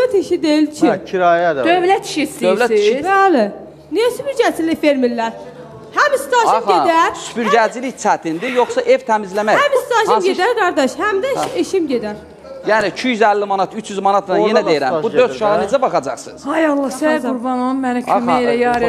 dövlət işi deyil ki. Hə, kirayə də. var. Dövlət işi Dövlət işi- istəyirsiniz? Bəli. Niyə süpürgəçilik vermirlər? Həm stajım Axa, gedər, süpürgəcilik çətindir, yoxsa ev təmizləmək? həm stajım Hansı- gedər qardaş, həm də iş- işim gedər. Yəni 250 manat, 300 manat Orada yenə da deyirəm. staj Bu 4 gedir uşağa də. necə baxacaqsınız? Hay Allah, sən qurban olum, mənə Axa, kömək elə, e, yar xoş